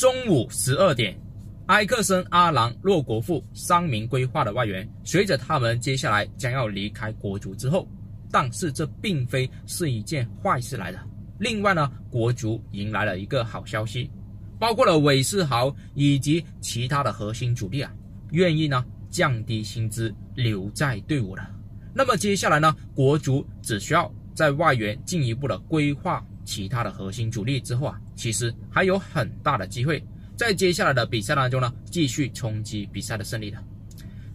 中午十二点，埃克森、阿朗、洛国富三名规划的外援，随着他们接下来将要离开国足之后，但是这并非是一件坏事来的。另外呢，国足迎来了一个好消息，包括了韦世豪以及其他的核心主力啊，愿意呢降低薪资留在队伍了。那么接下来呢，国足只需要在外援进一步的规划其他的核心主力之后啊，其实还有很大的机会在接下来的比赛当中呢，继续冲击比赛的胜利的。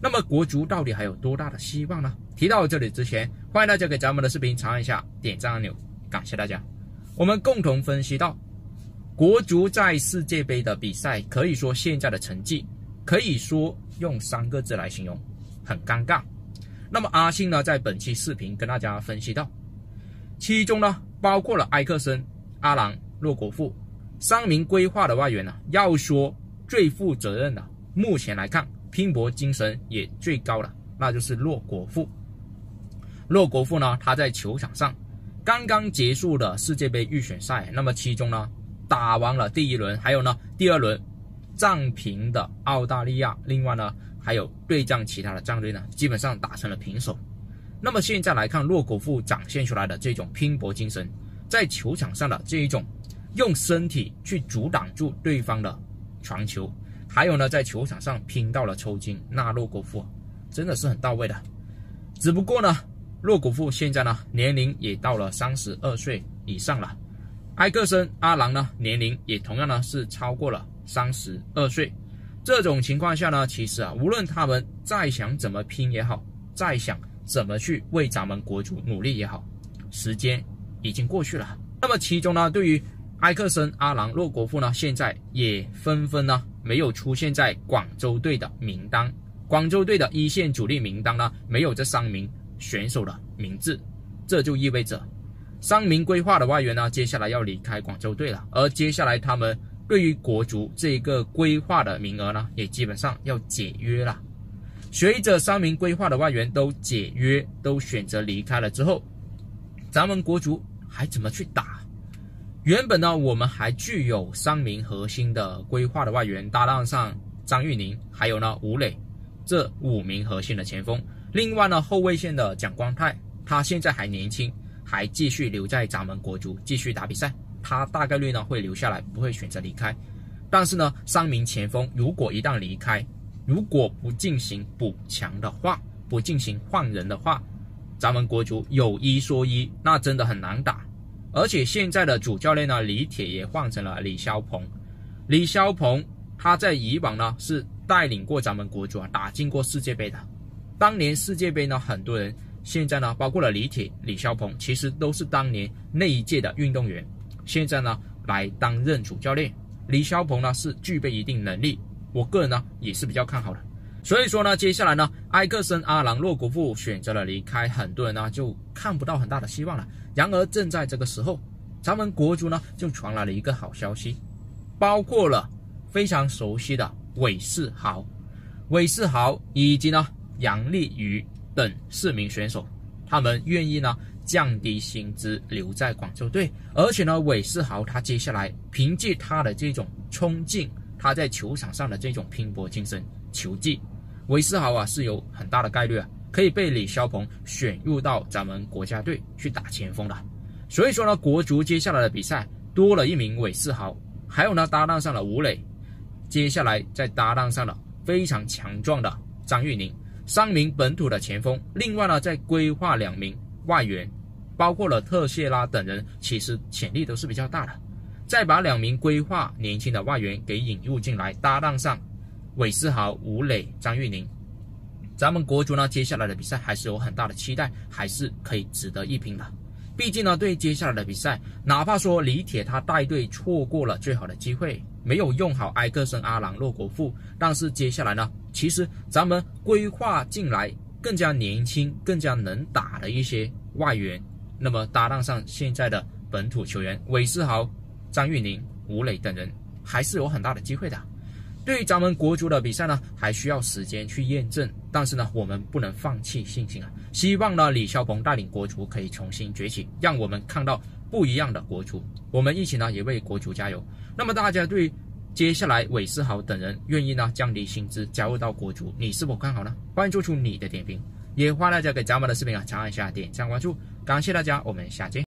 那么国足到底还有多大的希望呢？提到这里之前，欢迎大家给咱们的视频长按一下点赞按钮，感谢大家。我们共同分析到，国足在世界杯的比赛，可以说现在的成绩，可以说用三个字来形容，很尴尬。那么阿信呢，在本期视频跟大家分析到，其中呢包括了埃克森、阿郎、洛国富三名规划的外援呢。要说最负责任的，目前来看拼搏精神也最高的，那就是洛国富。洛国富呢，他在球场上。刚刚结束的世界杯预选赛，那么其中呢打完了第一轮，还有呢第二轮战平的澳大利亚，另外呢还有对战其他的战队呢，基本上打成了平手。那么现在来看洛国富展现出来的这种拼搏精神，在球场上的这一种用身体去阻挡住对方的传球，还有呢在球场上拼到了抽筋，那洛国富真的是很到位的。只不过呢。洛国富现在呢，年龄也到了三十二岁以上了。埃克森、阿郎呢，年龄也同样呢是超过了三十二岁。这种情况下呢，其实啊，无论他们再想怎么拼也好，再想怎么去为咱们国足努力也好，时间已经过去了。那么其中呢，对于埃克森、阿郎、洛国富呢，现在也纷纷呢没有出现在广州队的名单。广州队的一线主力名单呢，没有这三名。选手的名字，这就意味着三名规划的外援呢，接下来要离开广州队了。而接下来他们对于国足这个规划的名额呢，也基本上要解约了。随着三名规划的外援都解约，都选择离开了之后，咱们国足还怎么去打？原本呢，我们还具有三名核心的规划的外援搭档上张玉宁，还有呢吴磊这五名核心的前锋。另外呢，后卫线的蒋光太，他现在还年轻，还继续留在咱们国足继续打比赛，他大概率呢会留下来，不会选择离开。但是呢，三名前锋如果一旦离开，如果不进行补强的话，不进行换人的话，咱们国足有一说一，那真的很难打。而且现在的主教练呢，李铁也换成了李霄鹏。李霄鹏他在以往呢是带领过咱们国足啊打进过世界杯的。当年世界杯呢，很多人现在呢，包括了李铁、李霄鹏，其实都是当年那一届的运动员，现在呢来担任主教练。李霄鹏呢是具备一定能力，我个人呢也是比较看好的。所以说呢，接下来呢，埃克森、阿朗、洛国富选择了离开，很多人呢就看不到很大的希望了。然而正在这个时候，咱们国足呢就传来了一个好消息，包括了非常熟悉的韦世豪、韦世豪以及呢。杨立瑜等四名选手，他们愿意呢降低薪资留在广州队，而且呢韦世豪他接下来凭借他的这种冲劲，他在球场上的这种拼搏精神、球技，韦世豪啊是有很大的概率啊可以被李霄鹏选入到咱们国家队去打前锋的。所以说呢，国足接下来的比赛多了一名韦世豪，还有呢搭档上了吴磊，接下来再搭档上了非常强壮的张玉宁。三名本土的前锋，另外呢，再规划两名外援，包括了特谢拉等人，其实潜力都是比较大的。再把两名规划年轻的外援给引入进来，搭档上韦世豪、吴磊、张玉宁，咱们国足呢，接下来的比赛还是有很大的期待，还是可以值得一拼的。毕竟呢，对接下来的比赛，哪怕说李铁他带队错过了最好的机会。没有用好埃克森、阿朗、洛国富，但是接下来呢，其实咱们规划进来更加年轻、更加能打的一些外援，那么搭档上现在的本土球员韦世豪、张玉宁、吴磊等人，还是有很大的机会的。对于咱们国足的比赛呢，还需要时间去验证，但是呢，我们不能放弃信心啊！希望呢，李霄鹏带领国足可以重新崛起，让我们看到不一样的国足。我们一起呢，也为国足加油。那么大家对接下来韦世豪等人愿意呢降低薪资加入到国足，你是否看好呢？欢迎做出你的点评，也欢迎大家给咱们的视频啊，长按一下点赞关注，感谢大家，我们下见。